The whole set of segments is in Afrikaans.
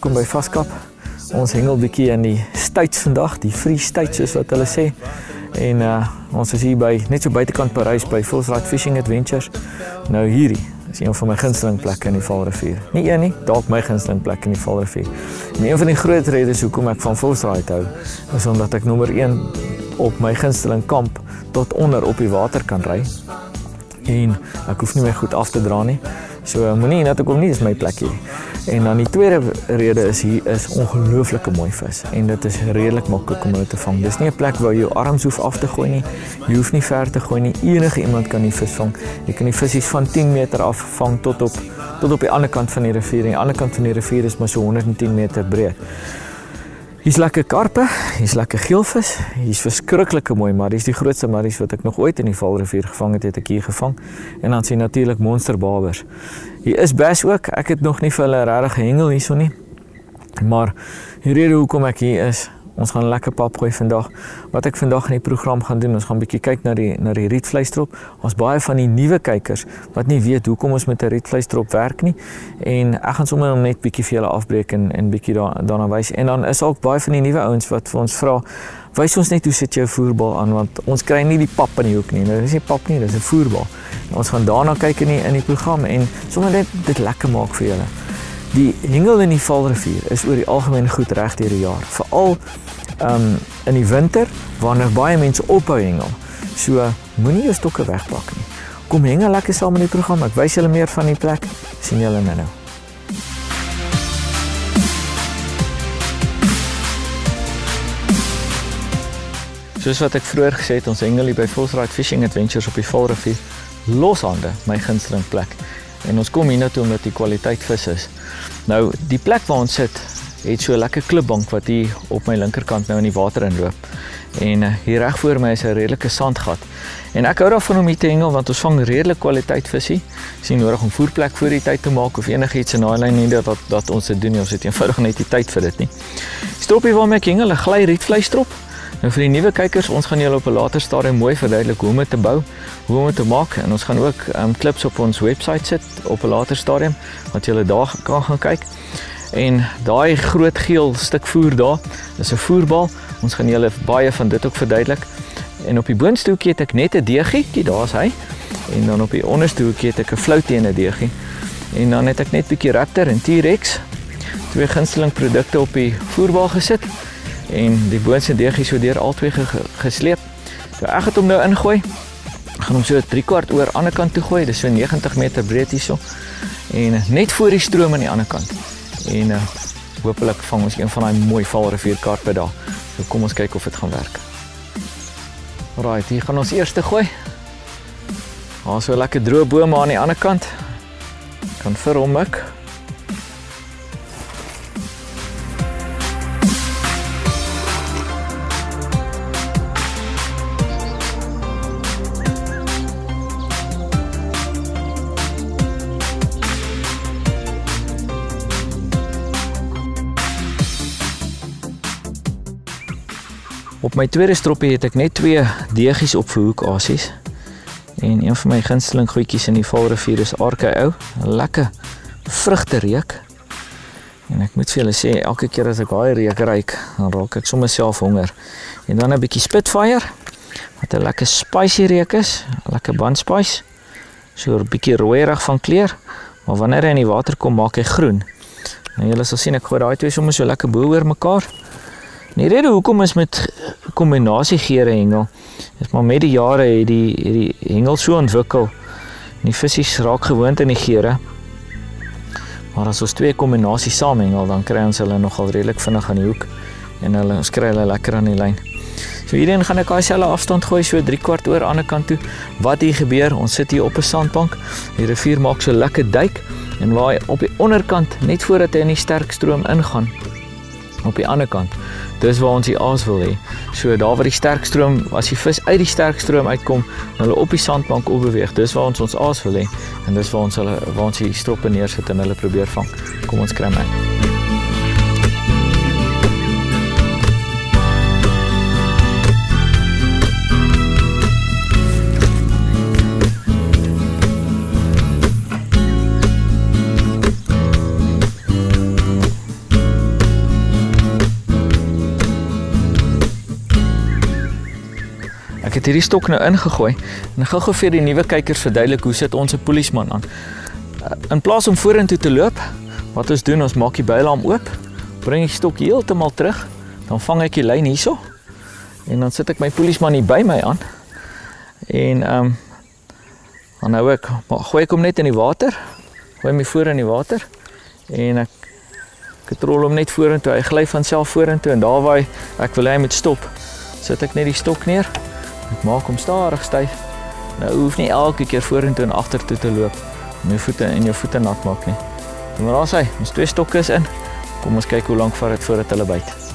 welkom by Vaskap. Ons hengel bietjie in die States vandag, die Free State soos wat hulle sê. En uh ons is hier by net so buitekant Parys by Fullside Fishing Adventures. Nou hierdie is een van my gunsteling plekke in die Vaalrivier. Nie een nie, dalk my gunsteling plek in die Vaalrivier. En een van die groot redes hoekom ek van Fullside hou, is omdat ek nommer 1 op my gunsteling kamp tot onder op die water kan ry. En ek hoef nie my goed af te dra nie. So moenie net kom nie, dis my plek hier. En dan die tweede rede is hier is ongelooflike mooi vis en dit is redelik maklik om hulle te vang. Dis nie 'n plek waar jy jou arms hoef af te gooi nie. Jy hoef nie ver te gooi nie. Enige iemand kan die vis vang. Jy kan die visse van 10 meter af vang tot op tot op die ander kant van die rivier. En die ander kant van die rivier is maar so 110 meter breed. Hier's lekker karpe, hier's lekker geelvis, hier's verskriklike mooi marries, die grootste marries wat ek nog ooit in die Vaalrivier gevang het, het ek hier gevang. En dan sien natuurlik monsterbabers. Hier is bass ook. Ek het nog nie vir hulle regtig gehengel hierso nie. Maar die rede hoekom ek hier is, ons gaan lekker pap gooi vandag. Wat ek vandag in die program gaan doen, ons gaan bietjie kyk na die na die rietvleistrop. Ons baie van die nuwe kykers wat nie weet hoekom ons met 'n rietvleistrop werk nie. En ek gaan sommer net bietjie vir julle afbreek en en bietjie daar daarna wys. En dan is ook baie van die nuwe ouens wat vir ons vra Wys ons net hoe sit jou voerbal aan want ons kry nie die pap in die hoek nie. Nou dis nie pap nie, dis 'n voerbal. En ons gaan daarna kyk in die in die program en sommer net dit lekker maak vir julle. Die hengel in die Vaalrivier is oor die algemeen goed reg deur die jaar. Veral um in die winter wanneer baie mense ophou hengel. So moenie jou stokke wegpak nie. Kom hengel lekker saam in die program. Ek wys julle meer van die plek. sien julle nou-nou. Soos wat ek vroeër gesê het, ons hengel hier by Volksride Fishing Adventures op die Vaalrivier. Loshande, my gunsteling plek. En ons kom hiernatoe omdat die kwaliteit vis is. Nou, die plek waar ons sit, het so 'n lekker klipbank wat hier op my linkerkant nou in die water inloop. En uh, hier reg voor my is 'n redelike sandgat. En ek hou daarvan om hier te hengel want ons vang redelik kwaliteit visie. Dis nie nodig om voerplek voor die tyd te maak of enigiets in daai lyn nie dat, dat dat ons dit doen nie. Ons het eenvoudig net nie tyd vir dit nie. Die stroppie waarmee ek hengel, 'n gly rietvleistrop. Nou vir die nuwe kykers, ons gaan julle op 'n later stadium mooi verduidelik hoe om dit te bou, hoe om dit te maak en ons gaan ook um, klips op ons webwerf sit op 'n later stadium wat julle daar kan gaan kyk. En daai groot geel stuk voer daar, is 'n voerbal. Ons gaan julle baie van dit ook verduidelik. En op die boonste hoekie het ek net 'n deegie, daar's hy. En dan op die onderste hoekie het ek 'n flou teen 'n deegie. En dan het ek net 'n bietjie Raptor en T-Rex twee gunsteling produkte op die voerbal gesit en die boonste deegie so deur albei ge gesleep. So ek het hom nou ingooi. Gaan hom so 3 kwart oor aan die ander kant toe gooi. Dis so 90 meter breed hierso. En net voor die stroom aan die ander kant. En uh, hopelik vang ons een van daai mooi Vaalrivierkarpe daar. So kom ons kyk of dit gaan werk. Alraai, hier gaan ons eerste gooi. Daar's so lekker droë bome aan die ander kant. Kan vir hom mik. Op my tweede stroppie het ek net twee deegies op vir hoekasies. En een van my gunsteling goedjies in die Vaalrivier is Arkei ou, lekker vrugte reuk. En ek moet vir julle sê, elke keer as ek daai reuk ruik, dan raak ek sommer self honger. En dan 'n bietjie Spitfire wat 'n lekker spicy reuk is, lekker bun spice. So 'n bietjie rooierig van kleur, maar wanneer hy in die water kom, maak hy groen. Nou julle sal sien ek gooi daai twee sommer so lekker bo oor mekaar. Die rede hoekom is met kombinasie geure hengel is maar met die jare het die het die hengel so ontwikkel. Die visse raak gewoond aan die geure. Maar as ons twee kombinasies saam hengel, dan kry ons hulle nogal redelik vinnig aan die hoek en hulle ons kry hulle lekker aan die lyn. So hierheen gaan ek daai selfe afstand gooi so 3 kwart oor aan die ander kant toe. Wat hier gebeur, ons sit hier op 'n sandbank. Die rivier maak so lekker duik en waar hy op die onderkant net voordat hy in die sterk stroom ingaan op die ander kant. Dis waar ons die aas wil hê. So daar waar die sterk stroom, as die vis uit die sterk stroom uitkom, hulle op die sandbank op beweeg. Dis waar ons ons aas wil hê en dis waar ons hulle waar ons die stroppe neersit en hulle probeer vang. Kom ons kry my. Ek het hierdie stok nou ingegooi en gou-gou vir die nuwe kykers verduidelik hoe sit ons 'n polisieman aan. Uh, in plaas om vorentoe te loop, wat ons doen, ons maak die bylaam oop, bring die stok heeltemal terug, dan vang ek die lyn hierso en dan sit ek my polisieman hier by my aan. En ehm um, dan nou ek gooi ek hom net in die water. Gooi my voor in die water en ek kontroleer hom net vorentoe. Hy gly van self vorentoe en daar waar hy, ek wil hy moet stop. Sit ek net die stok neer Ek maak hom stadig styf. Nou hoef nie elke keer vorentoe en agtertoe te loop om jou voete en jou voete nat maak nie. Maar daar sê, ons twee stokke is in. Kom ons kyk hoe lank vat dit voordat hulle byt.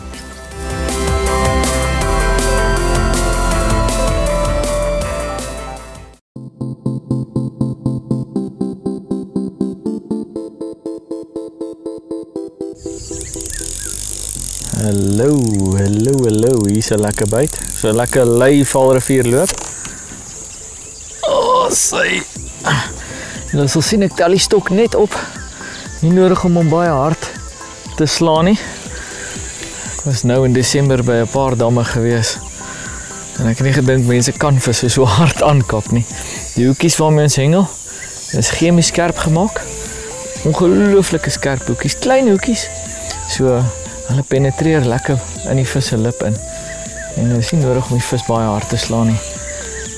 Hallo, hallo, hallo. Hier's 'n lekker byt. So 'n lekker lei valrivier loop. Oh, sy. En dan sal sien ek tel die stok net op. Nie nodig om hom baie hard te slaan nie. Ek was nou in Desember by 'n paar damme gewees. En ek het nie gedink mense kan visse so hard aankap nie. Die hoekies waarmee ons hengel is chemies skerp gemaak. Ongelooflike skerp hoekies, klein hoekies. So Hulle penetreer lekker in die vis se lip in. En is nie nodig om die vis baie hard te slaan nie.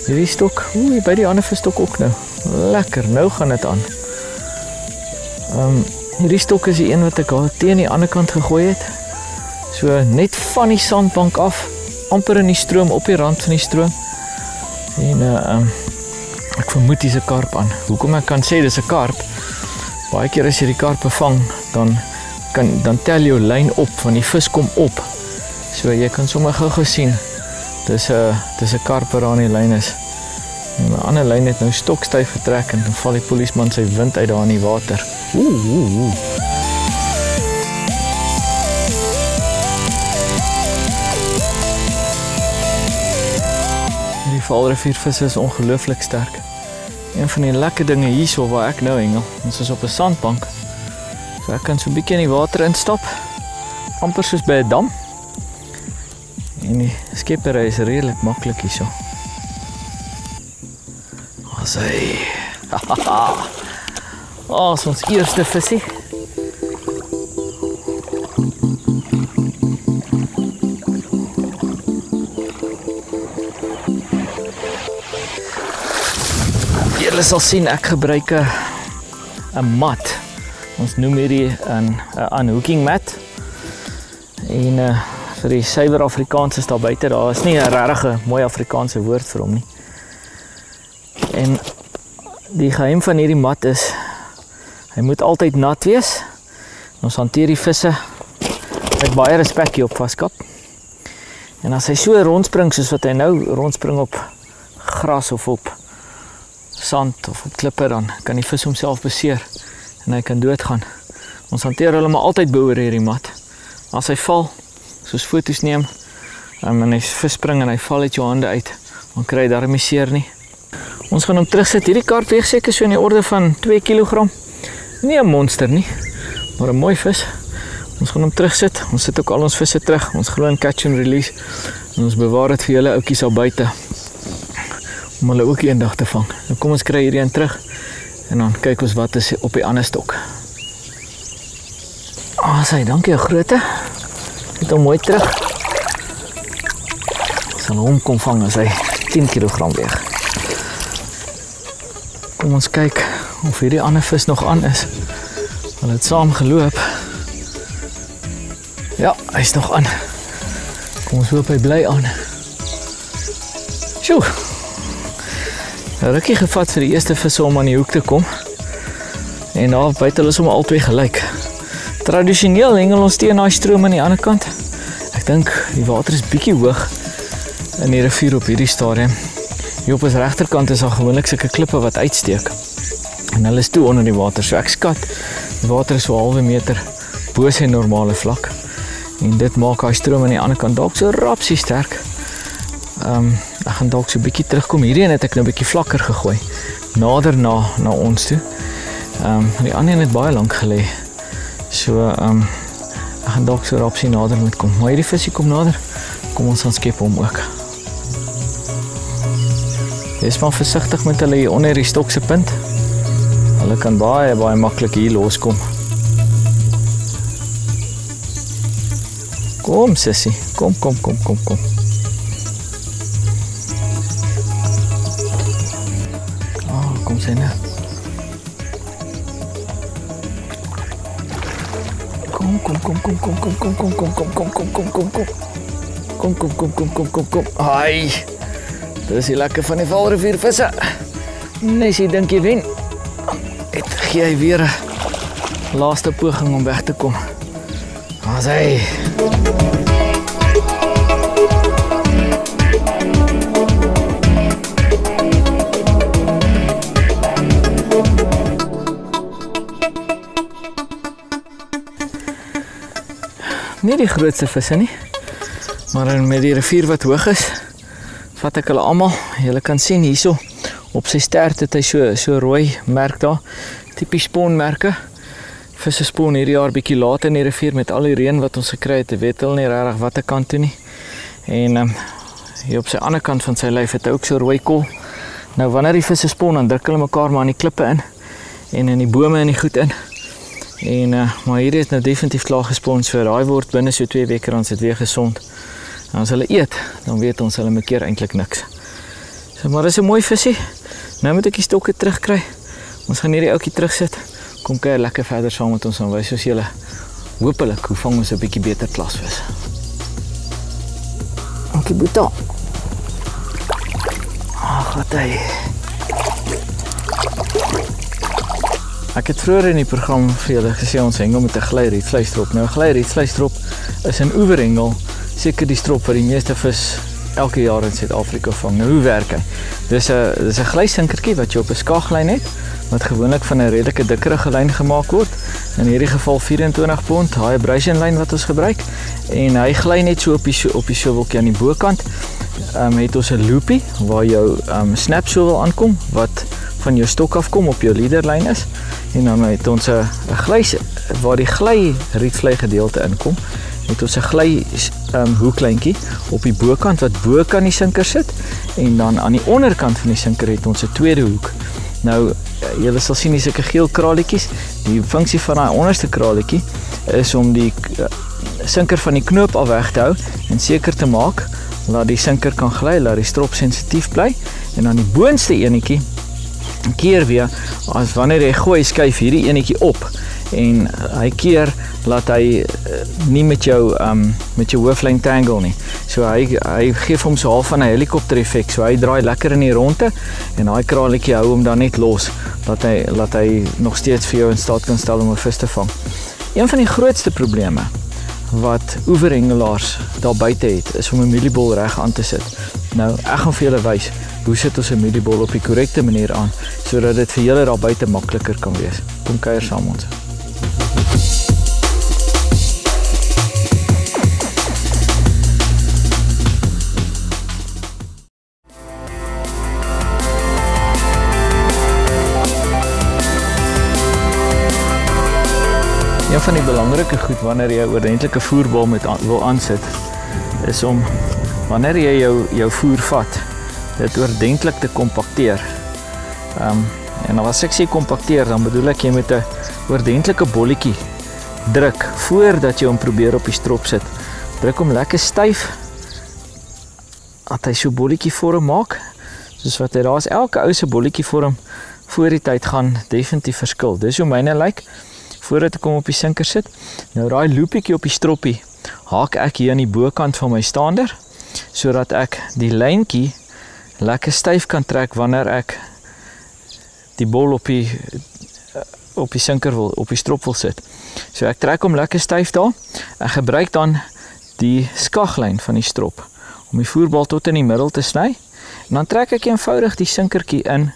Hierdie stok, ooh, by die ander visstok ook nou. Lekker, nou gaan dit aan. Ehm um, hierdie stok is die een wat ek al teen die ander kant gegooi het. So net van die sandbank af, amper in die stroom op die rand van die stroom. En uh ehm um, ek vermoed dis 'n karp aan. Hoekom ek kan sê dis 'n karp? Baie keer as jy die karpe vang, dan kan dan tel jou lyn op van die vis kom op. So jy kan sommer gou-gou sien. Dis 'n dis 'n karp wat aan die lyn is. En 'n ander lyn het nou stokstyf getrek en dan val die polisieman sy wind uit daar in die water. Ooh ooh. ooh. Die valriviervis is ongelooflik sterk. Een van die lekker dinge hierso waar ek nou hengel, ons is op 'n sandbank. So ek kan so 'n bietjie in die water instap. amper soos by 'n dam. En die skeppery is redelik maklik hierso. Ons hy. Ons ons eerste visie. Julle sal sien ek gebruik 'n mat Ons noem hierdie 'n 'n unhooking mat. En uh vir die suiwer Afrikaans is daar buite, daar is nie 'n regte mooi Afrikaanse woord vir hom nie. En die geheim van hierdie mat is hy moet altyd nat wees. Ons hanteer die visse met baie respek hier op vaskap. En as hy so rondspring soos wat hy nou rondspring op gras of op sand of op klippe dan kan die vis homself beseer en hy kan doodgaan. Ons hanteer hulle maar altyd bo oor hierdie mat. As hy val, soos foto's neem, um, en hy verspring en hy val uit jou hande uit, dan kry hy daarmee seer nie. Ons gaan hom terugsit. Hierdie kar weeg seker so in die orde van 2 kg. Nie 'n monster nie, maar 'n mooi vis. Ons gaan hom terugsit. Ons sit ook al ons visse terug. Ons glo in catch and release. En ons bewaar dit vir julle ouppies al buite om hulle ook eendag te vang. Nou kom ons kry hierdie een terug. En dan kyk ons wat is op die ander stok. Ah, oh, sê dankie ou grootte. Dit hom mooi terug. Sal hom kom vang as hy 10 kg weeg. Kom ons kyk of hierdie ander vis nog aan is. Hulle het saam geloop. Ja, hy's nog aan. Kom ons hoop hy bly aan. Sjoe. Rukkie gevat vir die eerste vis om aan die hoek te kom. En daar buite hulle om albei gelyk. Tradisioneel hengel ons teen daai stroom aan die ander kant. Ek dink die water is bietjie hoog in die rivier op hierdie stadium. Hier op die regterkant is daar gewoonlik sulke klippe wat uitsteek. En hulle is toe onder die water. So ek skat die water is so 'n halwe meter bo sy normale vlak. En dit maak daai stroom aan die ander kant dalk so rapsie sterk. Ehm um, gaan dalk so 'n bietjie terugkom. Hierdie het ek nou 'n bietjie vlakker gegooi. Nader na na ons toe. Ehm um, die ander een het baie lank gelê. So ehm um, ek gaan dalk so rapsie nader moet kom. Maar hierdie visie kom nader. Kom ons gaan skep hom ook. Dis maar versigtig met hulle hier onder die stok se punt. Hulle kan baie baie maklik hier loskom. Kom sissie, kom kom kom kom kom. Kom kom kom kom kom kom kom kom kom kom kom kom kom kom kom. Kom kom kom kom kom kom kom. Ai. Dis die lekker van die Vaalrivier visse. Nes jy dink jy wen. Dit gee hy weer laaste poging om weg te kom. Daar's hy. Nie die grootste visse nie. Maar met die rivier wat hoog is, vat ek hulle almal. Jy kan sien hierso op sy stert het hy so so rooi merk daar. Tipies spoonmerke. Visse spoon hierdie jaar bietjie laat in die rivier met al die reën wat ons gekry het. Dit weet hulle nie regtig watter kant toe nie. En um, hier op sy ander kant van sy lyf het hy ook so rooi kol. Nou wanneer die visse spoon dan druk hulle mekaar maar in die klippe in en in die bome in die goed in. En uh, maar hierdie is nou definitief klaar gespons vir daai word binne so 2 weke dan is dit weer gesond. En as hulle eet, dan weet ons hulle maak eintlik niks. So maar dis 'n mooi visie. Nou moet ek die stokke terugkry. Ons gaan hierdie ouetjie terugsit. Kom kyk lekker verder saam met ons en wys ons julle hopelik hoe vang ons 'n bietjie beter klasvis. Dankie Boeta. Ag, wat hy. Ek het vroeër in die program vir julle gesê ons hengel met 'n glyriet vleistrop. Nou 'n glyriet vleistrop is 'n oeverhengel, seker die strop wat die meeste vis elke jaar in Suid-Afrika vang. Nou hoe werk hy? Dis 'n dis 'n glysinkertjie wat jy op 'n skaaglyn het wat gewoonlik van 'n redelike dikkerige lyn gemaak word. In hierdie geval 24 pond, daai abrasion lyn wat ons gebruik en hy gly net so op die op die sjoveltjie aan die bokant. Ehm um, het ons 'n loopie waar jou ehm um, snap sjovel aankom wat van jou stok af kom op jou leaderlyn is en dan het ons 'n glys waar die gly rietvlei gedeelte inkom het ons 'n gly um, hoeklyntjie op die bokant wat bo kan die sinker sit en dan aan die onderkant van die sinker het ons 'n tweede hoek. Nou julle sal sien hier's sulke geel kraletjies. Die funksie van daai onderste kraletjie is om die uh, sinker van die knoop af weg te hou en seker te maak dat die sinker kan gly, dat die strop sensitief bly en dan die boonste enetjie keer weer as wanneer jy gooi skuif hierdie enetjie op en hy keer laat hy uh, nie met jou um met jou hooflyn tangle nie. So hy hy gee hom so half van 'n helikopter effek. So hy draai lekker in die ronde en daai kraaletjie hou hom dan net los dat hy laat hy nog steeds vir jou in staat kan stel om 'n vis te vang. Een van die grootste probleme wat oeverhengelaars daar buite het, is om 'n mieliebol reg aan te sit. Nou, ek gaan vir julle wys hoe sit ons 'n mieliebol op die korrekte manier aan sodat dit vir julle daar buite makliker kan wees. Kom kuier saam ons. Een van die belangrike goed wanneer jy 'n ordentlike voerbal met wil aansit is om wanneer jy jou jou voer vat, dit ordentlik te kompakteer. Ehm um, en as ek sê kompakteer, dan bedoel ek jy met 'n ordentlike bolletjie druk voordat jy hom probeer op die strop sit. Druk hom lekker styf dat hy so bolletjie vorm maak. Soos wat hy daar's elke ou se bolletjie vorm voor die tyd gaan definitief verskil. Dis hoe myne lyk. Like voordat ek hom op die sinker sit. Nou daai loopietjie op die stroppie haak ek hier aan die bokant van my staander sodat ek die lyntjie lekker styf kan trek wanneer ek die bol op die op die sinker wil op die strop wil sit. So ek trek hom lekker styf daar. Ek gebruik dan die skaglyn van die strop om die voerbal tot in die middel te sny. En dan trek ek eenvoudig die sinkertjie in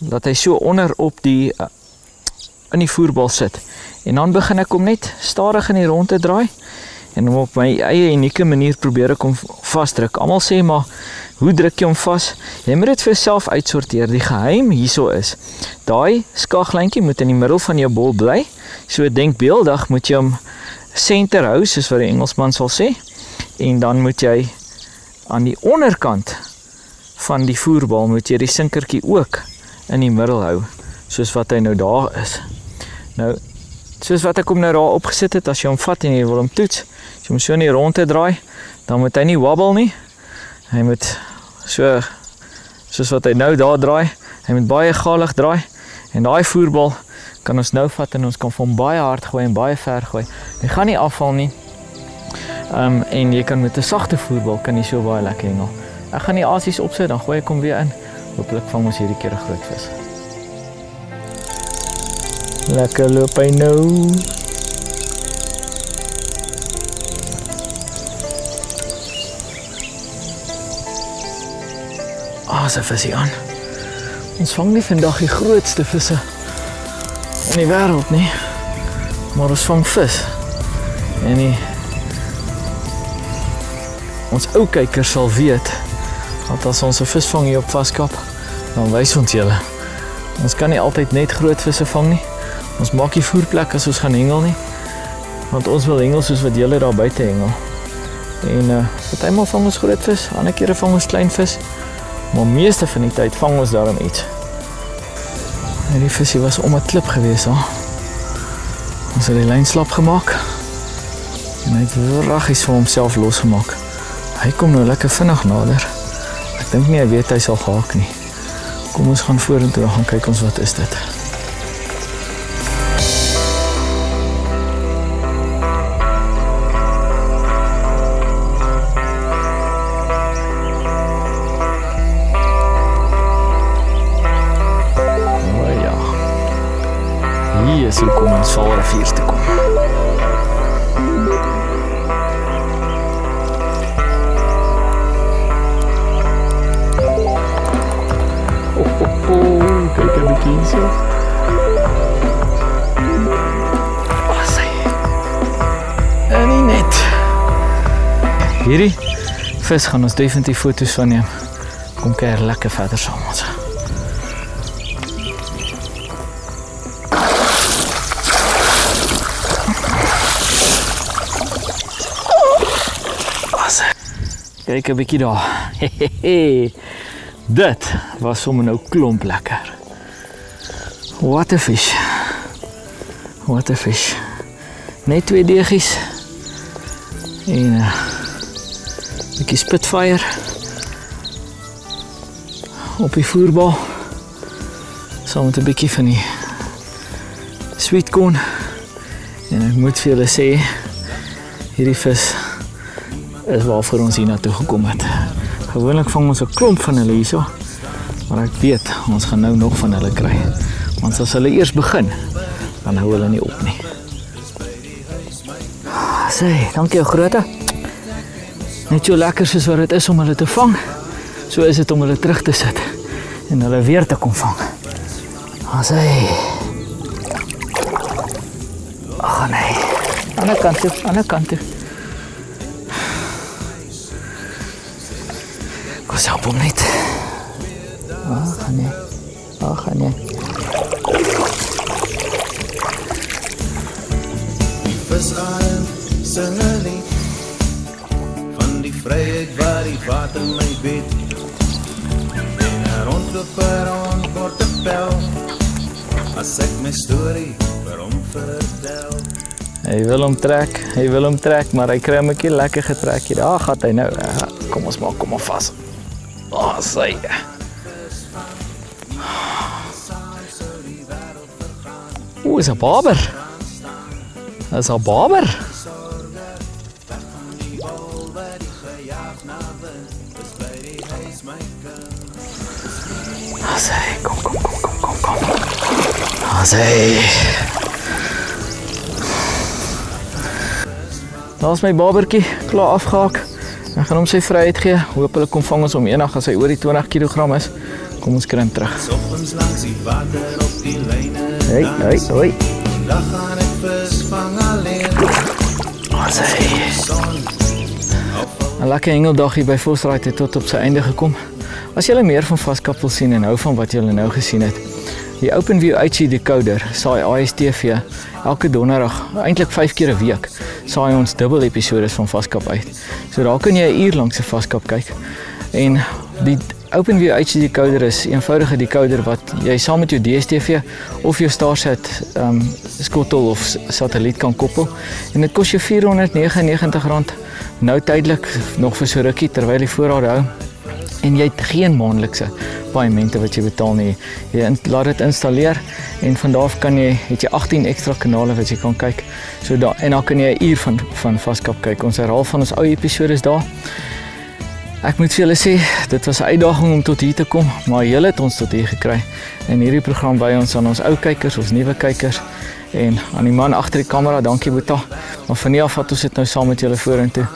dat hy so onder op die in die voerbal sit. En dan begin ek hom net stadig in die rond te draai en hom op my eie unieke manier probeer ek hom vasdruk. Almal sê maar, hoe druk jy hom vas? Jy moet dit vir jouself uitsorteer. Die geheim hierso is, daai skaglyntjie moet in die middel van jou bol bly. So denkbeeldig moet jy hom center hou, soos wat die Engelsman sal sê. En dan moet jy aan die onderkant van die voerbal moet jy die sinkertjie ook in die middel hou, soos wat hy nou daar is. Nou soos wat ek hom nou daar opgesit het, as jy hom vat en jy wil hom toets, as jy hom so in die rondte draai, dan moet hy nie wobble nie. Hy moet so soos wat hy nou daar draai, hy moet baie galig draai en daai voerbal kan ons nou vat en ons kan hom baie hard gooi en baie ver gooi. Hy gaan nie afval nie. Ehm um, en jy kan met 'n sagte voerbal kan jy so baie lekker hengel. Ek gaan die asies opsit, dan gooi ek hom weer in. Hooplik vang ons hierdie keer 'n groot vis. Lekker loop hy nou. Ah, se visie aan. Ons vang nie vandag die grootste visse in die wêreld nie. Maar ons vang vis. En die ons ou kykers sal weet dat as ons 'n vis vang hier op vaskap, dan wys ons julle. Ons kan nie altyd net groot visse vang nie. Ons maak nie voerplek as ons gaan hengel nie. Want ons wil hengel soos wat julle daar buite hengel. En uh partymal vang ons groot vis, ander kere vang ons klein vis. Maar meeste van die tyd vang ons daarom iets. Hierdie visie was om 'n klip gewees, hè. Ons het die lyn slap gemaak. En hy het raggies vir homself losgemaak. Hy kom nou lekker vinnig nader. Ek dink nie hy weet hy sal gehaak nie. Kom ons gaan vorentoe en gaan kyk ons wat is dit. Hier is hoe kom ons Vaalrivier te kom. Oh, oh, oh, kyk 'n bietjie. En net. Hierdie vis gaan ons definitief foto's van neem. Kom kyk lekker verder saam ons. Kyk 'n bietjie daar. Dit was sommer nou klomp lekker. What a fish. What a fish. Net twee deegies. En 'n uh, bietjie spitfire op die voerbal. Saam met 'n bietjie van die sweet corn. En ek moet vir julle sê hierdie vis is waarvoor ons hiernatoe gekom het. Gewoonlik vang ons 'n klomp van hulle hierso. Maar ek weet ons gaan nou nog van hulle kry. Want as hulle eers begin, dan hou hulle nie op nie. Sê, dankie ou grootte. Net so lekker soos wat dit is om hulle te vang. So is dit om hulle terug te sit en hulle weer te kom vang. Asai. Ag nee. Aan die kant toe, aan die kant toe. Kom help hom net. Ag nee. Ag nee. Visarm sing 'n lied van die vryheid wat die water my bied. En 'n rondloper rond kort te pel. As ek my storie vir hom vertel. Hy wil hom trek, hy wil hom trek, maar hy kry hom 'n keer lekker getrek hier. Daar gaan hy nou. Kom ons maak hom maar vas massa i det. Oh, ist ja Barber. Das ist ein Barber. Also, komm, komm, komm, komm, komm, komm. Also. Daar's my babertjie klaar afgehaak. Ek gaan hom sy vryheid gee. Hoop hulle kom vang ons om eendag as hy oor die 20 kg is. Kom ons kry hom terug. Soggens langs die water op die lyne. Hey, hey, hoi. Dag gaan ek visvang alleen. As hy 'n lekker hengeldag hier by Vosraai het tot op sy einde gekom. As jy meer van Vaskap wil sien en hou van wat jy nou gesien het, die OpenView HD decoder saai ASTV elke donderdag, eintlik 5 keer 'n week, saai ons dubbel episode van Vaskap uit. So daar kan jy 'n uur lank se Vaskap kyk. En die OpenView HD decoder is 'n eenvoudige decoder wat jy saam met jou DStv of jou StarSat ehm um, skottel of satelliet kan koppel. En dit kos jou R499 nou tydelik nog vir so rukkie terwyl die voorraad hou en jy het geen maandelikse paaiemente wat jy betaal nie. Jy in, laat dit installeer en van daar af kan jy het jy 18 ekstra kanale wat jy kan kyk. So daar en dan kan jy 'n uur van van Vaskap kyk. Ons herhaal van ons ou episode daar. Ek moet vir julle sê, dit was 'n uitdaging om tot hier te kom, maar julle het ons tot hier gekry. En hierdie program by ons aan ons ou kykers, ons nuwe kykers en aan die man agter die kamera, dankie Boeta. Maar van nie af wat ons dit nou saam met julle vorentoe.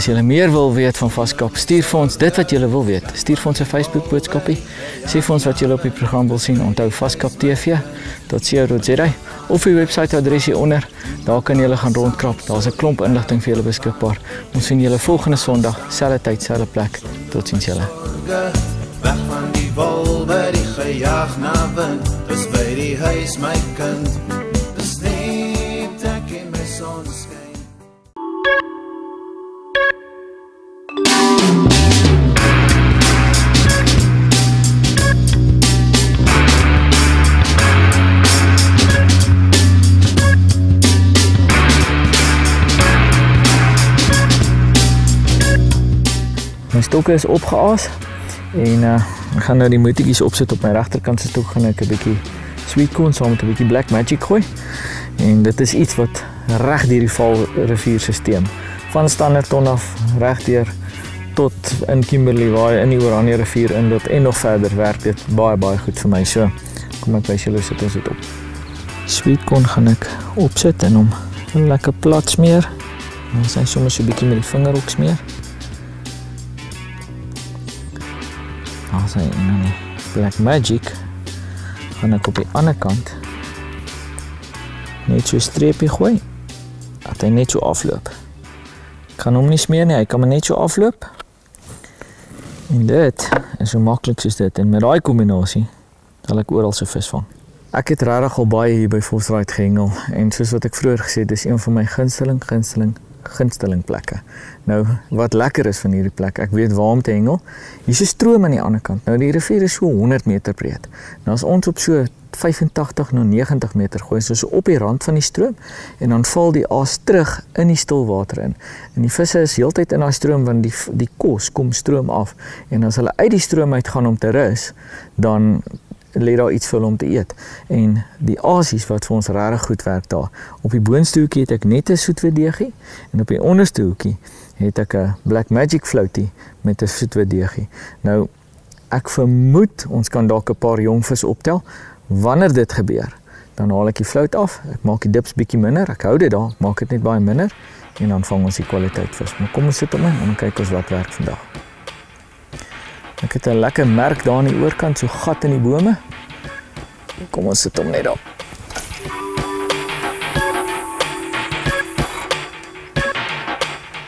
As julle meer wil weet van Vaskap, stuur vir ons dit wat julle wil weet. Stuur vir ons 'n Facebook boodskapie. Sê vir ons wat julle op die program wil sien. Onthou vaskaptv.co.za of die webwerf adres hier onder. Daar kan julle gaan rondkrap. Daar's 'n klomp inligting vir julle beskikbaar. Ons sien julle volgende Sondag, selfde tyd, selfde plek. Totsiens julle. sorge. Weg van die wol by die gejaag na wind. Dis by die huis my kind. My stokke is opgeaas en uh ek gaan nou die moetjies opsit op my regterkant se stok gaan ek 'n bietjie sweet corn saam met 'n bietjie black magic gooi. En dit is iets wat reg deur die Val rivierstelsel van Standerton af reg deur tot in Kimberley waar in die Oranje rivier inloop en nog verder werk dit baie baie goed vir my. So kom ek wys julle sit ons dit op. Sweet corn gaan ek opsit en hom lekker plat smeer. Dan sien sommer so 'n bietjie met die vinger ook smeer. As hy in die Black Magic gaan ek op die ander kant net so 'n streepie gooi. Dat hy net so afloop. Kan hom nie smeer nie, hy kan maar net so afloop. En dit is so maklik soos dit en met daai kombinasie sal ek oral se vis vang. Ek het regtig al baie hier by Vosraai gehengel en soos wat ek vroeër gesê het, dis een van my gunsteling gunsteling gunsteling plekke. Nou wat lekker is van hierdie plek, ek weet waar om te hengel. Hier's 'n stroom aan die ander kant. Nou die rivier is so 100 meter breed. Nou as ons op so 85 na 90 meter gooi, so, so op die rand van die stroom en dan val die aas terug in die stilwater in. En die visse is heeltyd in daai stroom want die die kos kom stroom af en as hulle uit die stroom uit gaan om te rus, dan lê daar iets vir hulle om te eet. En die asies wat vir ons regtig goed werk daar. Op die boonste hoekie het ek net 'n soetwedegie en op die onderste hoekie het ek 'n Black Magic floutie met 'n soetwedegie. Nou ek vermoed ons kan dalk 'n paar jong vis optel. Wanneer dit gebeur, dan haal ek die flout af. Ek maak die dips bietjie minder. Ek hou dit daar, maak dit net baie minder en dan vang ons die kwaliteit vis. Maar kom ons sit hom in en kyk ons wat werk vandag. Ek het 'n lekker merk daar aan die oorkant, so gat in die bome. Kom ons sit hom net daar.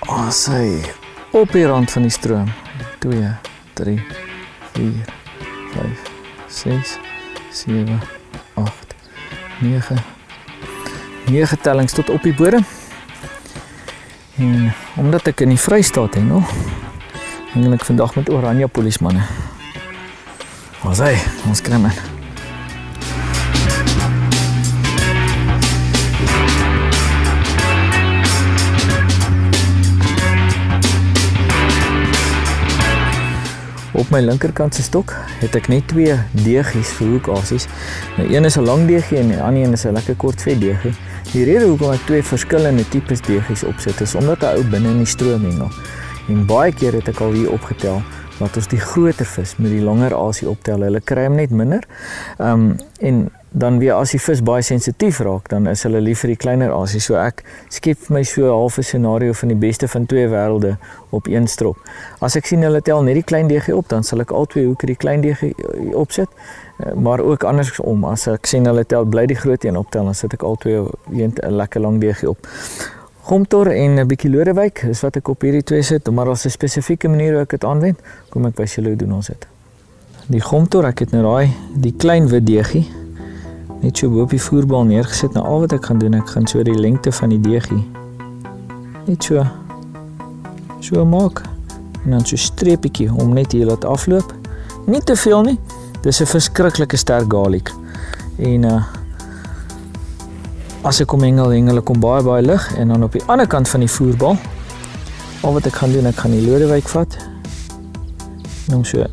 Ons hy op die rand van die stroom. 2 3 4 5 6 7 8 9 9 tellings tot op die bodem. En omdat ek in die Vrystaat hengel, hengel ek vandag met oranje polismanne. Ons hy, ons hom in. Op my linkerkant se stok het ek net twee deegies vir hoekasies. Nou een is 'n lang deegie en die ander een is 'n lekker kort vet deegie. Die rede hoekom ek twee verskillende tipes deegies opsit is omdat hy ou binne in die stroom hengel. En baie keer het ek al hier opgetel dat ons die groter vis met die langer asie optel. Hulle kry hom net minder. Ehm um, en dan weer as die vis baie sensitief raak, dan is hulle lief vir die kleiner asie. So ek skep my so 'n halfe scenario van die beste van twee wêrelde op een strop. As ek sien hulle tel net die klein deegie op, dan sal ek al twee hoeke die klein deegie eh, opsit. Eh, maar ook andersom, as ek sien hulle tel bly die groot een optel, dan sit ek al twee 'n lekker lang deegie op. Gomtor en 'n bietjie Lodewyk is wat ek op hierdie twee sit, maar daar's 'n spesifieke manier hoe ek dit aanwend. Kom ek wys julle hoe doen ons dit. Die Gomtor, ek het nou daai die klein wit deegie net so bo op die voerbal neergesit. Nou al wat ek gaan doen, ek gaan so die lengte van die deegie net so so maak en dan so streepietjie om net hier laat afloop. Nie te veel nie. Dis 'n verskriklike sterk garlic. En uh as ek kom hengel, hengel kom baie baie lig en dan op die ander kant van die voerbal al wat ek gaan doen, ek gaan die lodewyk vat. Noem so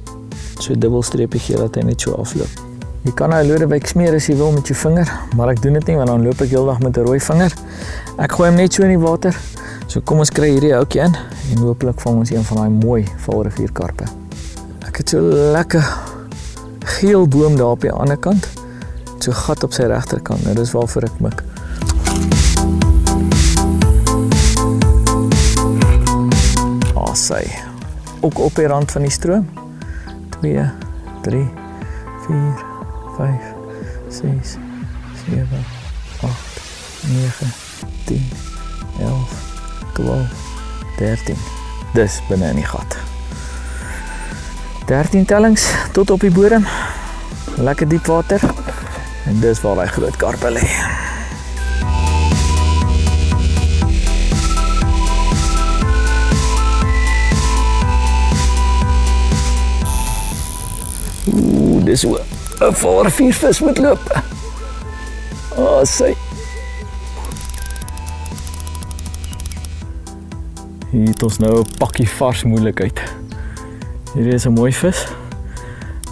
so dubbel streepietjie laat hy net so afloop. Jy kan nou lodewyk smeer as jy wil met jou vinger, maar ek doen dit nie want dan loop ek heeldag met 'n rooi vinger. Ek gooi hom net so in die water. So kom ons kry hierdie ouetjie in en hooplik vang ons een van daai mooi valrivierkarpe. Ek het so lekker geel boom daar op die ander kant. So gat op sy regterkant. Nou dis waarvoor ek mik. Asai. Ook op die rand van die stroom. 2 3 4 5, 6, 7, 8, 9, 10, 11, 12, 13. Dis binne in die gat. 13 tellings tot op die bodem. Lekker diep water. En dis waar daai groot karpe lê. Ooh, dis 'n voor vier vis moet loop. O, oh, sy. Hier het ons nou 'n pakkie vars moeilikheid. Hier is 'n mooi vis.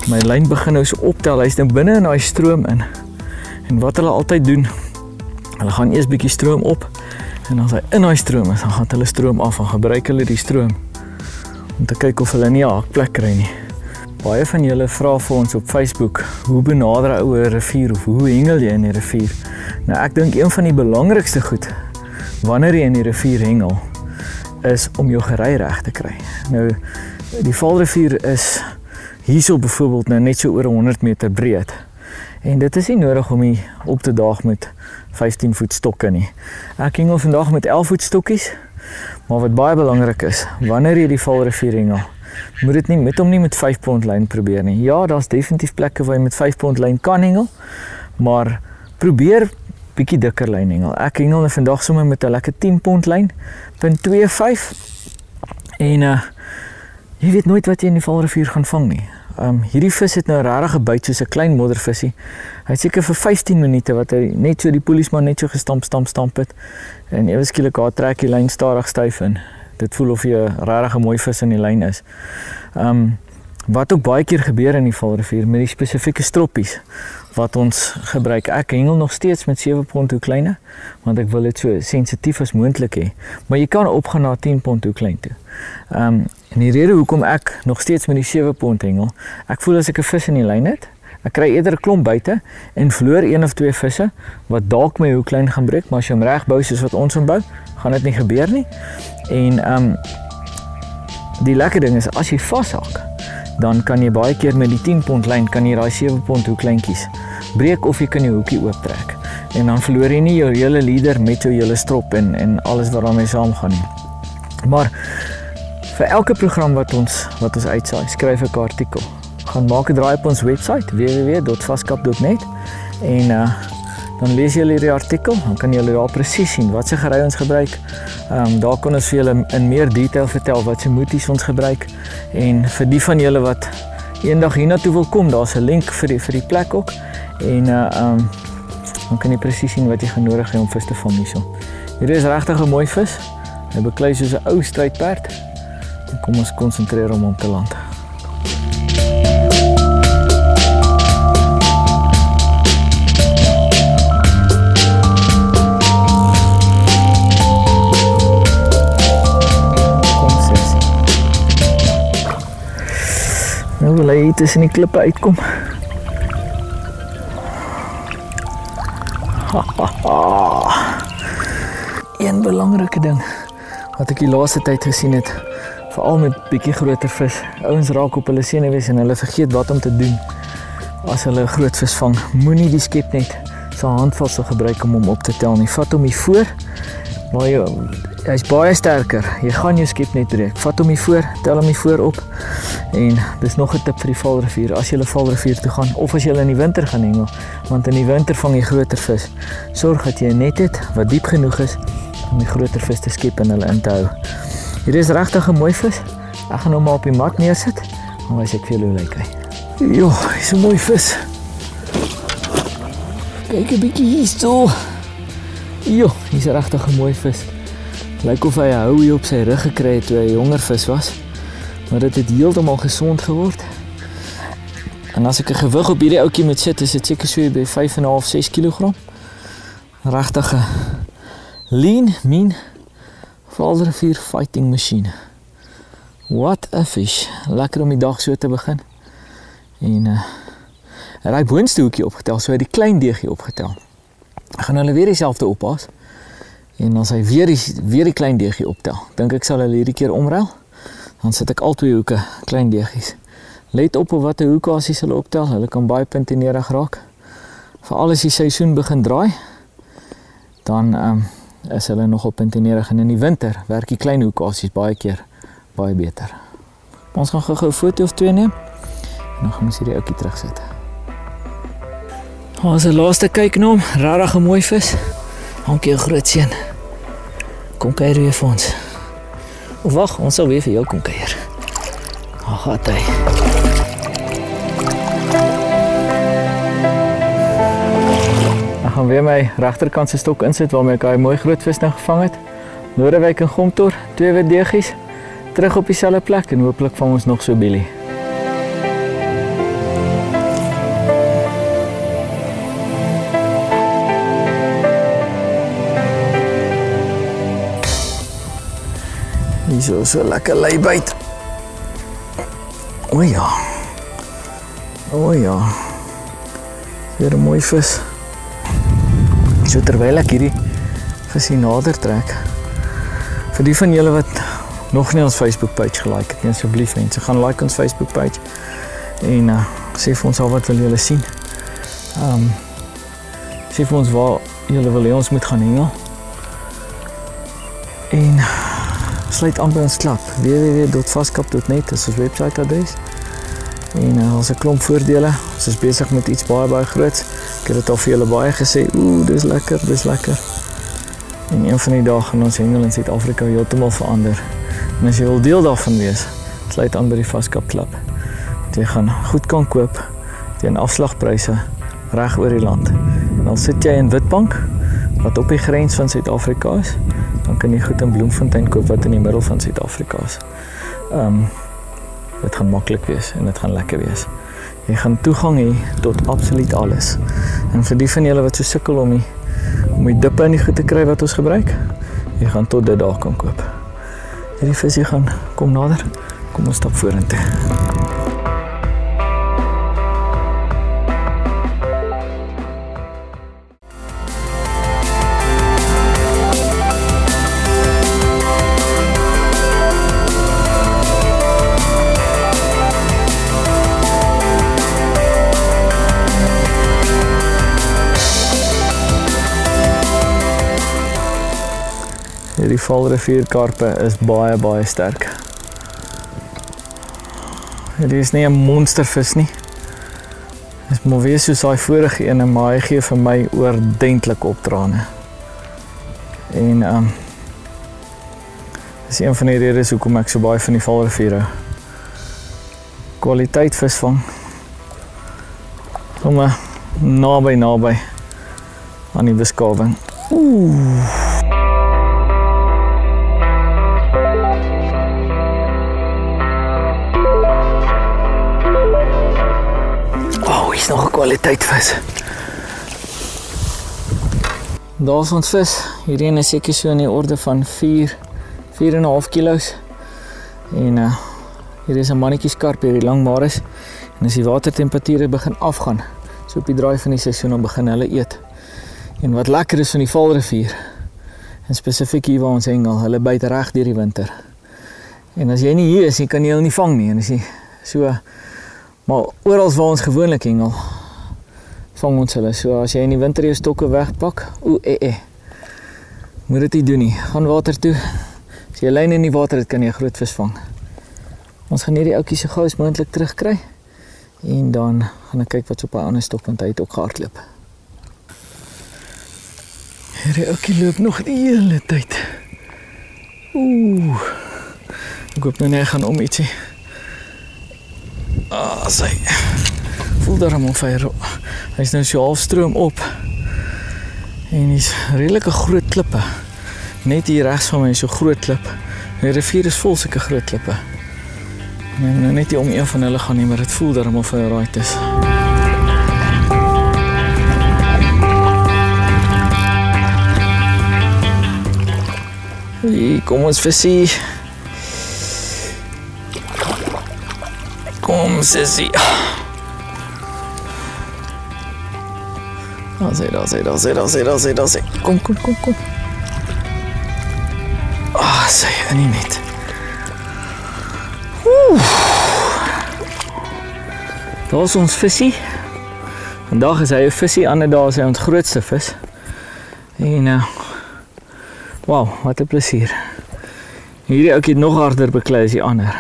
My lyn begin nou so optel. Hy's nou binne in daai stroom in. En wat hulle altyd doen, hulle gaan eers bietjie stroom op en as hy in daai stroom is, dan gaan hulle stroom af en gebruik hulle die stroom om te kyk of hulle nie 'n hakplek kry nie. Baie van julle vra vir ons op Facebook, hoe benader 'n ouer rivier of hoe hengel jy in die rivier? Nou ek dink een van die belangrikste goed wanneer jy in die rivier hengel is om jou gery reg te kry. Nou die Vaalrivier is hierso byvoorbeeld nou net so oor 100 meter breed. En dit is nie nodig om hier op te daag met 15 voet stokke nie. Ek hengel vandag met 11 voet stokkies. Maar wat baie belangrik is, wanneer jy die Vaalrivier hengel, moet dit nie met hom nie met 5 pond lyn probeer nie. Ja, daar's definitief plekke waar jy met 5 pond lyn kan hengel, maar probeer bietjie dikker lyn hengel. Ek hengel nou vandag sommer met 'n lekker 10 pond lyn, punt 25. En uh jy weet nooit wat jy in die Vaalrivier gaan vang nie. Um hierdie vis het nou regtig gebyt soos 'n klein moddervisie. Hy het seker vir 15 minute wat hy net so die polisieman net so gestamp stamp stamp het en ewe skielik haar trek die lyn stadig styf in dit voel of jy regtig 'n mooi vis in die lyn is. Um wat ook baie keer gebeur in die Vaalrivier met die spesifieke stroppies wat ons gebruik. Ek hengel nog steeds met 7 pond hoe kleiner want ek wil dit so sensitief as moontlik hê. Maar jy kan opgaan na 10 pond hoe klein toe. Um en die rede hoekom ek nog steeds met die 7 pond hengel, ek voel as ek 'n vis in die lyn het, ek kry eerder 'n klomp buite en verloor een of twee visse wat dalk my hoe klein gaan breek, maar as jy hom reg bou soos wat ons hom bou, gaan dit nie gebeur nie. En ehm um, die lekker ding is as jy vashak, dan kan jy baie keer met die 10 pond lyn kan jy daai 7 pond hoek kleintjies breek of jy kan die hoekie ooptrek. En dan verloor jy nie jou hele leader met jou hele strop en en alles wat daarmee saamgaan nie. Maar vir elke program wat ons wat ons uitsaai, skryf ek 'n artikel. Gaan maak 'n draai op ons webwerf www.vaskap.net en uh dan lees jy hierdie artikel, dan kan jy al presies sien wat se gery ons gebruik. Ehm um, daar kan ons vir julle in meer detail vertel wat se moties ons gebruik en vir die van julle wat eendag hiernatoe wil kom, daar's 'n link vir die vir die plek ook en uh ehm um, dan kan jy presies sien wat jy gaan nodig hê om vis te vang hierso. Hierdie is regtig 'n mooi vis. Hy beklei soos 'n ou strydperd. Kom ons konsentreer om hom te land. Wil hy tussen die klippe uitkom. Een belangrike ding wat ek die laaste tyd gesien het, veral met bietjie groter vis. Ouens raak op hulle senuwees en hulle vergeet wat om te doen as hulle 'n groot vis vang. Moenie die skepnet se handvatsel gebruik om hom op te tel nie. Vat hom hier voor. Maar jy hy's baie sterker. Jy gaan jou skepnet breek. Vat hom hier voor, tel hom hier voor op. En dis nog 'n tip vir die Valrivier as jy 'n Valrivier toe gaan of as jy in die winter gaan hengel, want in die winter vang jy groter vis. Sorg dat jy 'n net het wat diep genoeg is om die groter vis te skep en hulle in te hou. Hier is regtig 'n mooi vis. Ek gaan hom maar op die mat neersit. Dan wys ek vir julle hoe lyk hy. Jo, hy's 'n mooi vis. Kyk 'n bietjie hierso. Jo, hy's regtig 'n mooi vis. Lyk of hy 'n houe op sy rug gekry het toe hy jonger vis was. Maar dit het heeltemal gesond geword. En as ek 'n gewig op hierdie ouetjie moet sit, is dit seker so by 5.5 6 kg. Regtig 'n lean, mean Valrivier fighting machine. What a fish. Lekker om die dag so te begin. En uh hy het boonste hoekie opgetel, so hy het die klein deegie opgetel. Ek gaan hulle weer dieselfde oppas. En dan sy weer die weer die klein deegie optel. Dink ek sal hulle hierdie keer omruil. Dan sit ek al twee hoeke klein deegies. Let op op watter hoeke as jy hulle optel. Hulle kan baie puntenerig raak. Veral as die seisoen begin draai, dan ehm um, is hulle nog op puntenerig en in die winter werk die klein hoekasies baie keer baie beter. Ons gaan gou-gou 'n foto of twee neem. En dan gaan ons hierdie ouetjie terugsit. Ons oh, laaste kyk na hom, regtig 'n mooi vis. Dankie groot seun. Kom kuier weer vir ons. Of wag, ons sal weer vir jou kom kuier. Ag, wat hy. Ek gaan weer my regterkant se stok insit waarmee ek daai mooi groot vis nou gevang het. Noordewyk en Gomtor, twee wit deegies. Terug op dieselfde plek en hooplik vang ons nog so bietjie. Hier is so lekker leibyt. O ja. O ja. Weer 'n mooi vis. So terwyl ek hierdie vis hier nader trek. Vir die van julle wat nog nie ons Facebook page gelike het nie, asseblief mense, gaan like ons Facebook page en uh, sê vir ons al wat wil julle sien. Ehm um, sê vir ons waar julle wil hê ons moet gaan hengel. En sluit aan by ons klap www.vaskap.net is ons webwerf adres. En uh, ons het 'n klomp voordele. Ons is besig met iets baie baie groots. Ek het dit al vir julle baie gesê. Ooh, dis lekker, dis lekker. En een van die dae gaan ons hengel in Suid-Afrika heeltemal verander. En as jy wil deel daarvan wees, sluit aan by die Vaskap klub. Jy gaan goed kan koop teen afslagpryse reg oor die land. En dan sit jy in Witbank wat op die grens van Suid-Afrika is dan kan jy goed in Bloemfontein koop wat in die middel van Suid-Afrika is. Ehm um, dit gaan maklik wees en dit gaan lekker wees. Jy gaan toegang hê tot absoluut alles. En vir die van julle wat so sukkel om die om die dippe in die goed te kry wat ons gebruik, jy gaan tot dit daar kan koop. Hierdie visie gaan kom nader. Kom ons stap vorentoe. Hierdie valrivierkarpe is baie baie sterk. Hierdie is nie 'n monstervis nie. Dis maar weer soos daai vorige een en maar hy gee vir my oordentlik opdraande. En ehm um, Dis een van die redes hoekom ek so baie van die valriviere kwaliteit visvang. Kom maar naby naby aan die beskawing. Ooh. Kwaliteit vis. Daar's ons vis. Hierdie een is seker so in die orde van 4 4.5 kg. En uh hier is 'n mannetjie skarp hier, lang mares. En as die watertemperature begin afgaan, so op die draai van die seisoen dan begin hulle eet. En wat lekker is van die Vaalrivier, en spesifiek hier waar ons hengel, hulle byt reg deur die winter. En as jy nie hier is nie, kan jy hulle nie vang nie en as jy so maar oral waar ons gewoonlik hengel, vang ons hulle. So as jy in die winter jou stokke wegpak, o eh eh. Moet dit nie doen nie. Gaan water toe. As jy lyn in die water het, kan jy groot vis vang. Ons gaan hierdie ouetjie so gou as moontlik terugkry. En dan gaan ek kyk wat op 'n ander stok want hy het ook gehardloop. Hierdie ouetjie loop nog die hele tyd. Ooh. Ek hoop nou hy gaan om ietsie. Ah, sy. Voel daar hom vir Hy's nou so halfstroom op. En hy's redelike groot klippe. Net hier regs van my is so groot klip. Die rivier is vol sulke groot klippe. En nou net nie om een van hulle gaan nie, maar dit voel daar hom of hy right is. Hier kom ons visie. Kom sissie. Daar sê, daar sê, daar sê, daar sê, daar sê, daar sê. Kom, kom, kom, kom. Ah, oh, sê, en nie net. Oeh. Daar is ons visie. Vandag is hy 'n visie, ander dae is hy ons grootste vis. En uh Wow, wat 'n plesier. Hierdie ouetjie het nog harder beklei as die ander.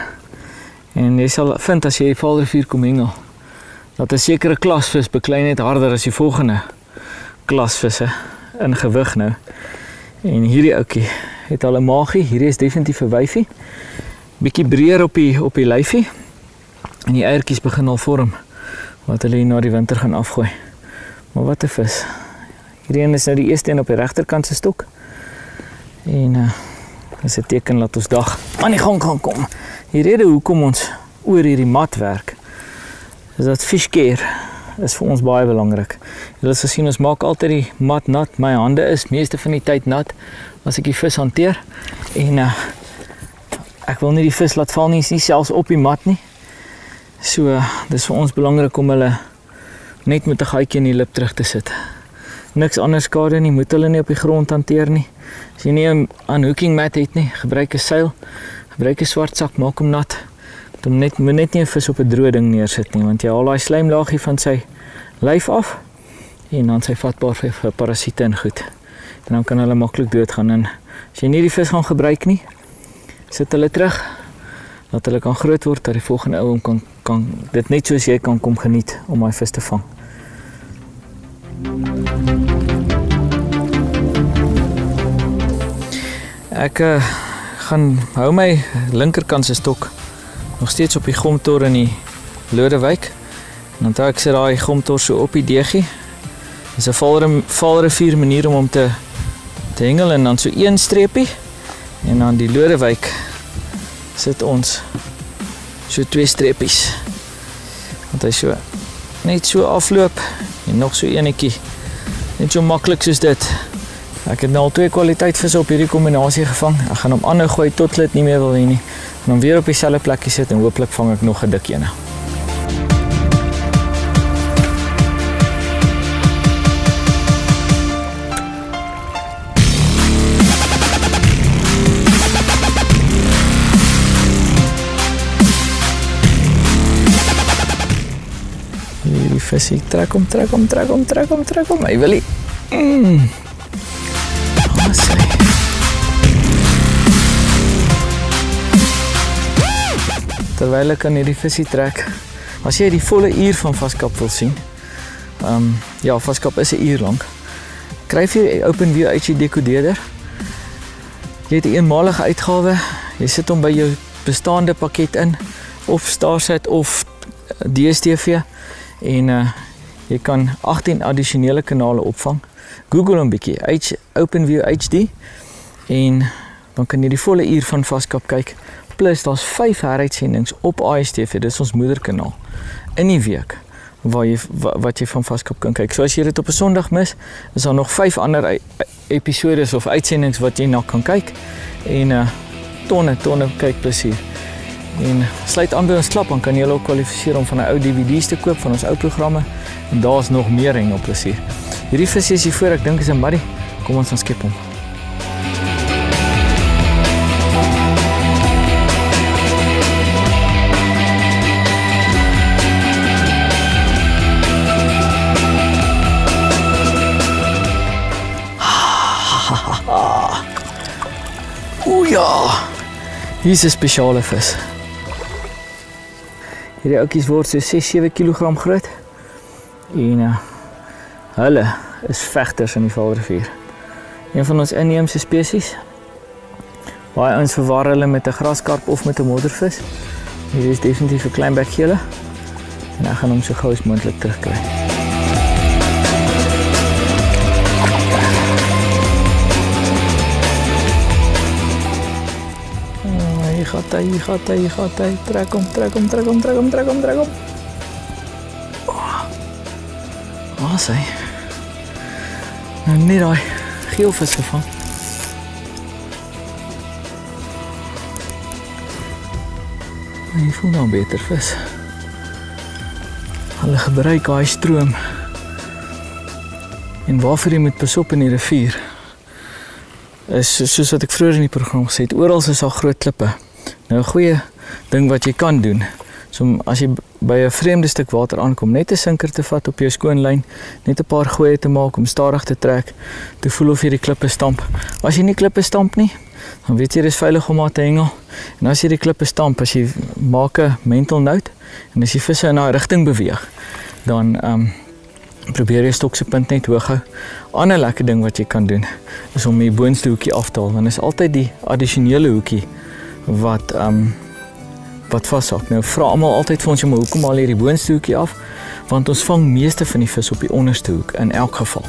En jy sal vind as jy die Vaalrivier kom hengel, dat 'n sekere klasvis beklei net harder as die volgende klasvisse in gewig nou. En hierdie ouetjie het al 'n magie. Hierdie is definitief 'n wyfie. Bietjie breër op die op die lyfie. En die eiertjies begin al vorm wat hulle hier na die winter gaan afgooi. Maar wat 'n vis. Hierdie een is nou die eerste een op die regterkant se stok. En uh dis 'n teken dat ons dag aan die gang kan kom. Die rede hoekom ons oor hierdie mat werk is dat fishcare is vir ons baie belangrik. Julle sal sien ons maak altyd die mat nat. My hande is meeste van die tyd nat as ek die vis hanteer. En uh ek wil nie die vis laat val nie, nie selfs op die mat nie. So uh, dis vir ons belangrik om hulle net met 'n gaatjie in die lip terug te sit. Niks anders skade nie, moet hulle nie op die grond hanteer nie. As jy nie 'n unhooking mat het nie, gebruik 'n seil. Gebruik 'n swart sak, maak hom nat. Om net moet net nie 'n vis op 'n droë ding neersit nie, want jy haal daai slijmlaagie van sy lyf af en dan sy vatbaar vir, vir parasiete en goed. En dan kan hulle maklik doodgaan en as jy nie die vis gaan gebruik nie, sit hulle terug dat hulle kan groot word dat die volgende ou hom kan kan dit net soos jy kan kom geniet om daai vis te vang. Ek uh, gaan hou my linkerkant se stok nog steeds op die gomtor in die Lodewyk. En dan ek sit daai gomtor so op die deegie. Dis 'n valrivier manier om hom te te hengel en dan so een streepie en dan die Lodewyk sit ons so twee streepies. Want hy so net so afloop en nog so enetjie. Net so maklik soos dit. Ek het nou al twee kwaliteit visse op hierdie kombinasie gevang. Ek gaan hom aanhou gooi tot dit nie meer wil hê nie. En dan weer op dieselfde plekkie sit en hooplik vang ek nog 'n dik een. Hierdie trek hom, trek hom, trek hom, trek hom, trek hom. Hy wil. Mm. Terwyl ek aan hierdie visie trek. As jy die volle uur van vaskap wil sien. Ehm um, ja, vaskap is 'n uur lank. Kryf jy OpenView HD dekodeerder. Jy het 'n eenmalige uitgawe. Jy sit hom by jou bestaande pakket in of StarSat of DStv en uh jy kan 18 addisionele kanale opvang. Google hom bietjie, OpenView HD en dan kan jy die volle uur van vaskap kyk plus daar's 5 heruitsendings op ASTV, dis ons moederkanaal in die week waar jy wat jy van Vaskap kan kyk. So as jy dit op 'n Sondag mis, is daar nog 5 ander episode of uitsendings wat jy na kan kyk en uh tonne tonne kyk plesier. En sluit aan by ons klap dan kan jy ook kwalifiseer om van 'n ou DVD's te koop van ons ou programme en daar's nog meer en op plesier. Hierdie vis is hier voor, ek dink is 'n muddy. Kom ons gaan skep hom. Ja. Hier is 'n spesiale vis. Hierdie oudjies word so 6-7 kg groot. En uh, hulle is vegters in die Vaalrivier. Een van ons inheemse spesies. Baie ouens verwar hulle met 'n graskarp of met 'n moddervis. Hierdie is definitief 'n klein bekgele. En ek gaan hom so gou as moontlik terugkry. Hier gaat hy, hier gaat hy. Trek hom, trek hom, trek hom, trek hom, trek hom, trek hom. Waar is hy? Nou net daai geelvis gevang. Hy voel nou beter vis. Hulle gebruik daai stroom. En waarvoor jy moet pasop in die rivier is soos wat ek vroeër in die program gesê het, oral is daar groot klippe. Nou 'n goeie ding wat jy kan doen, so as jy by 'n vreemde stuk water aankom, net 'n sinker te vat op jou skoon lyn, net 'n paar goeie te maak om stadig te trek, te voel of jy die klippe stamp. As jy nie klippe stamp nie, dan weet jy dis veilig om daar te hengel. En as jy die klippe stamp, as jy maak 'n mental note en as jy visse in daai rigting beweeg, dan ehm um, probeer jy stok se punt net hoog hou. Ander lekker ding wat jy kan doen is om die boonste hoekie af te haal, want is altyd die addisionele hoekie wat ehm um, wat vashak. Nou vra almal altyd vir ons om hoekom haal jy die boonste hoekie af? Want ons vang meeste van die vis op die onderste hoek in elk geval.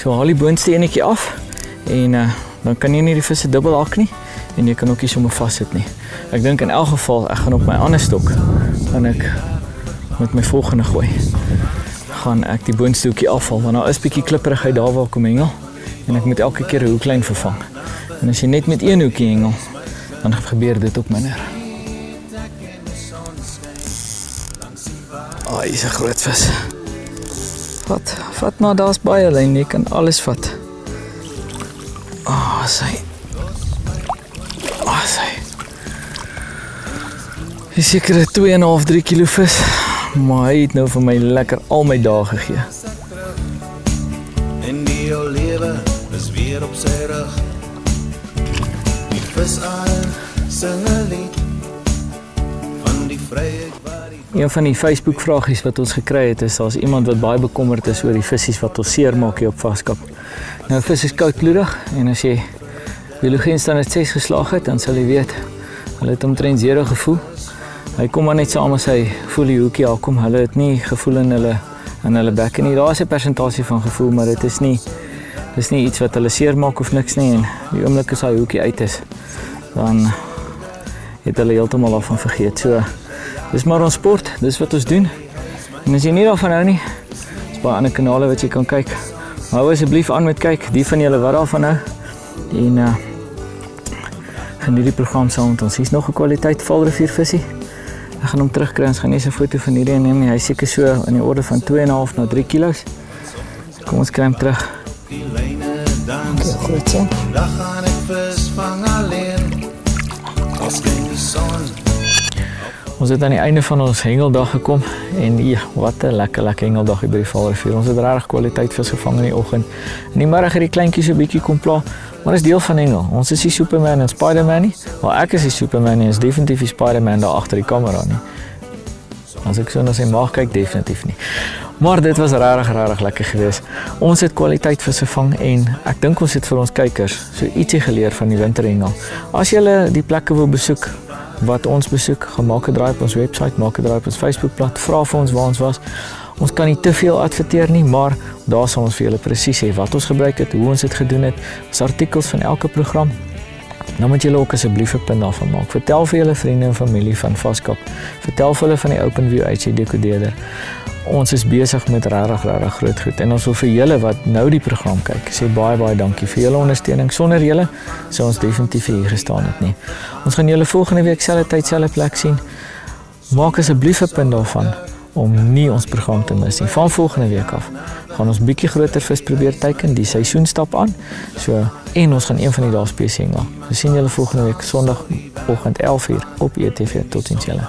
So haal die boonste enetjie af en uh, dan kan jy nie die visse dubbel hak nie en jy kan ook nie sommer vassit nie. Ek dink in elk geval ek gaan op my ander stok gaan ek met my volgende gooi gaan ek die boonste hoekie afhaal want daar is bietjie klipperigheid daar waar ek kom hengel en ek moet elke keer 'n hoeklyn vervang. En as jy net met een hoekie hengel, dan gebeur dit ook minder. Ag, oh, hier's 'n groot vis. Vat, vat maar, daar's baie lyn, jy kan alles vat. Ah, oh, sy. Ah, oh, sy. Dis seker 'n 2.5 3 kg vis, maar hy het nou vir my lekker al my dae gegee. En die lewe is weer op sy rug. Die visarm sing 'n lied van die vryheid wat die Een van die Facebook vragies wat ons gekry het is daar's iemand wat baie bekommerd is oor die visse wat ons seermaak hier op vaskap. Nou vis is koudbloedig en as jy biologie in standaard 6 geslaag het, dan sal jy weet hulle het omtrent zero gevoel. Hy kom maar net saam as hy voel die hoekie al kom. Hulle het nie gevoel in hulle in hulle bekke nie. Daar's 'n persentasie van gevoel, maar dit is nie dis nie iets wat hulle seermaak of niks nie en die oomblik as daai hoekie uit is, dan het hulle heeltemal daarvan vergeet. So dis maar ons sport, dis wat ons doen. En as jy nie daarvan hou nie, is baie ander kanale wat jy kan kyk. Hou asseblief aan met kyk, die van julle wat daarvan hou. En uh geniet die program saam met ons. Hier's nog 'n kwaliteit valrivier visie. Ek gaan hom terugkry. Ons gaan net 'n foto van hierdie neem. Hy seker so in die orde van 2.5 na 3 kg. Kom ons kry hom terug. die lyne dans. Goed so. Dag gaan ek vis vang alleen. Die son. Ons het aan die einde van ons hengeldag gekom en ja, wat 'n lekker lekker hengeldag hier by die Vaalrivier. Ons het regtig kwaliteit vis gevang in die oggend. In die middag het die kleintjies 'n bietjie kom pla, maar dis deel van hengel. Ons is die Superman en Spider-Man nie. Maar ek is die Superman en is definitief die Spider-Man daar agter die kamera nie. As ek so na sy maag kyk, definitief nie. Maar dit was regtig regtig lekker geweest. Ons het kwaliteit visse vang en ek dink ons het vir ons kykers so ietsie geleer van die winterhengel. As jy die plekke wil besoek wat ons besoek, gaan maak 'n draai op ons webwerf, maak 'n draai op ons Facebookblad, vra vir ons waar ons was. Ons kan nie te veel adverteer nie, maar daar sal ons vir julle presies sê wat ons gebruik het, hoe ons dit gedoen het. Ons artikels van elke program. Dan moet julle ook asseblief 'n punt daarvan maak. Vertel vir julle vriende en familie van Vaskap. Vertel vir hulle van die OpenView HD dekodeerder. Ons is besig met regtig regtig groot goed en ons wil vir julle wat nou die program kyk, sê baie baie dankie vir julle ondersteuning. Sonder julle sou ons definitief hier gestaan het nie. Ons gaan julle volgende week selfde tyd selfde plek sien. Maak asseblief 'n punt daarvan om nie ons program te mis nie. Van volgende week af gaan ons bietjie groter vis probeer teiken, die seisoen stap aan. So en ons gaan een van die dae spesies hengel. Ons sien julle volgende week Sondagoggend 11:00 op ETV. Totsiens julle.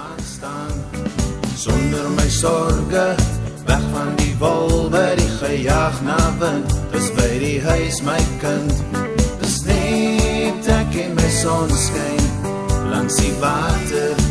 Sonder my sorge, weg van die wol by die gejaag na wind. Dis by die huis my kind. Dis net ek in my sonskyn langs die water.